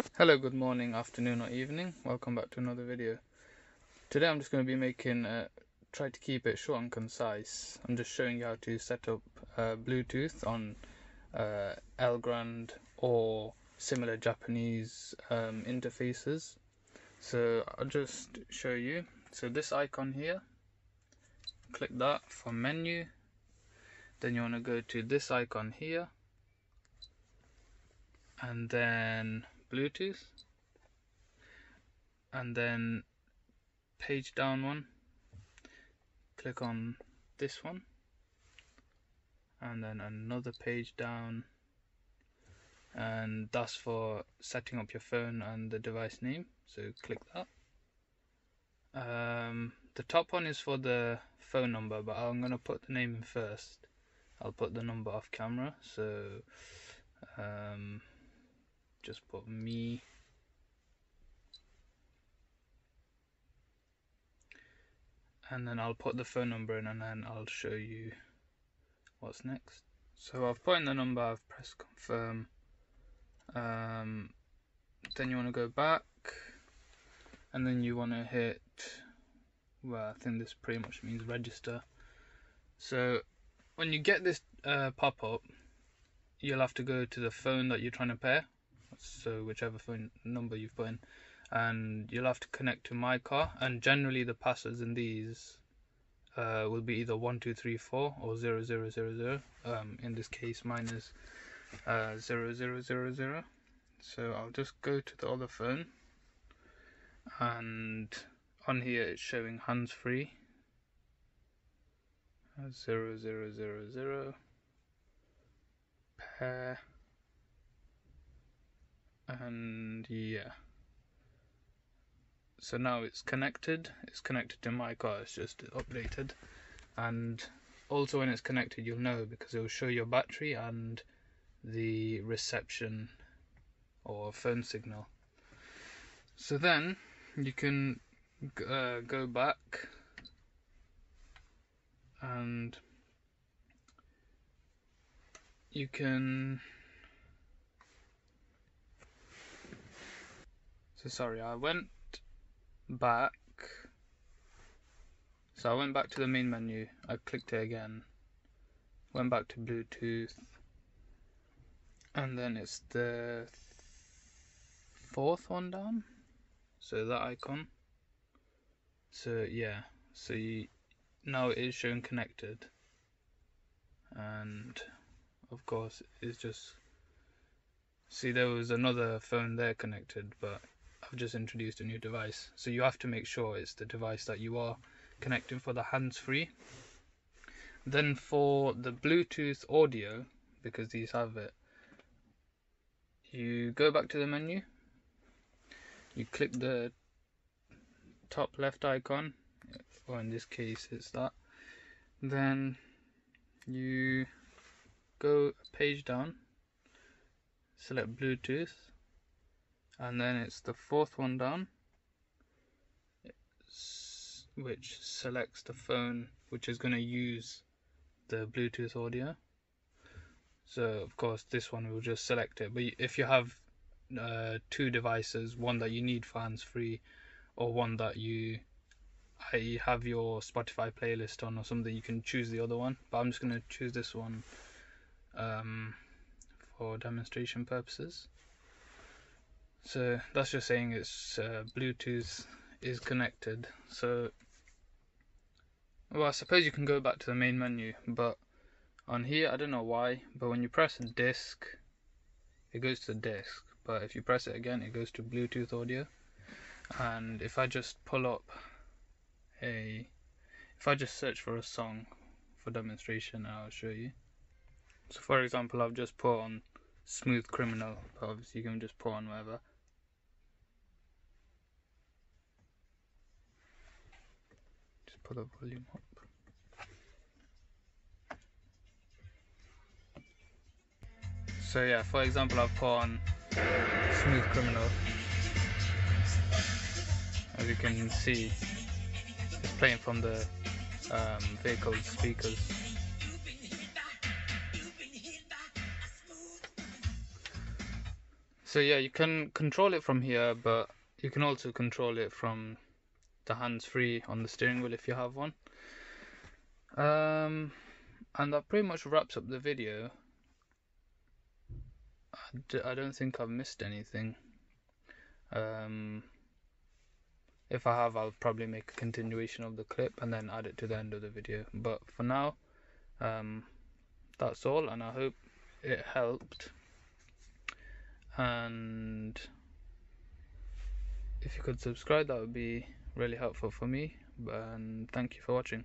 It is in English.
Hello, good morning, afternoon or evening. Welcome back to another video. Today I'm just going to be making, uh, try to keep it short and concise. I'm just showing you how to set up uh, Bluetooth on uh, Elgrand or similar Japanese um, interfaces. So I'll just show you. So this icon here, click that for menu. Then you want to go to this icon here and then Bluetooth. And then page down one. Click on this one. And then another page down. And that's for setting up your phone and the device name. So click that. Um, the top one is for the phone number but I'm gonna put the name in first. I'll put the number off camera so um, just put me. And then I'll put the phone number in and then I'll show you what's next. So I've put in the number I've pressed confirm. Um, then you want to go back and then you want to hit well I think this pretty much means register. So when you get this uh, pop-up you'll have to go to the phone that you're trying to pair so whichever phone number you've put in. And you'll have to connect to my car. And generally the passwords in these uh, will be either 1234 or 0000 um, in this case mine is uh, 0000 so I'll just go to the other phone. And on here it's showing hands-free. Uh, 0000 pair and yeah. So now it's connected. It's connected to my car. It's just updated. And also when it's connected you'll know because it will show your battery and the reception or phone signal. So then you can uh, go back and you can So sorry, I went back. So I went back to the main menu. I clicked it again. Went back to Bluetooth. And then it's the fourth one down. So that icon. So yeah. So you, now it is showing connected. And of course it's just see there was another phone there connected but I've just introduced a new device. So you have to make sure it's the device that you are connecting for the hands-free. Then for the Bluetooth audio, because these have it, you go back to the menu, you click the top left icon, or in this case it's that, then you go a page down, select Bluetooth, and then it's the fourth one down which selects the phone which is going to use the Bluetooth audio. So of course this one will just select it. But if you have uh, two devices one that you need for hands free or one that you I have your Spotify playlist on or something you can choose the other one. But I'm just going to choose this one um, for demonstration purposes so that's just saying it's uh, Bluetooth is connected. So well I suppose you can go back to the main menu but on here I don't know why but when you press disk it goes to the disk. But if you press it again it goes to Bluetooth audio. And if I just pull up a if I just search for a song for demonstration I'll show you. So for example I've just put on Smooth Criminal but obviously you can just put on whatever put the volume up. So yeah, for example, I've put on Smooth Criminal. As you can see, it's playing from the um, vehicle speakers. So yeah, you can control it from here, but you can also control it from the hands-free on the steering wheel if you have one. Um, and that pretty much wraps up the video. I d- I don't think I've missed anything. Um, if I have, I'll probably make a continuation of the clip and then add it to the end of the video. But for now, um, that's all, and I hope it helped. And if you could subscribe, that would be really helpful for me. And thank you for watching.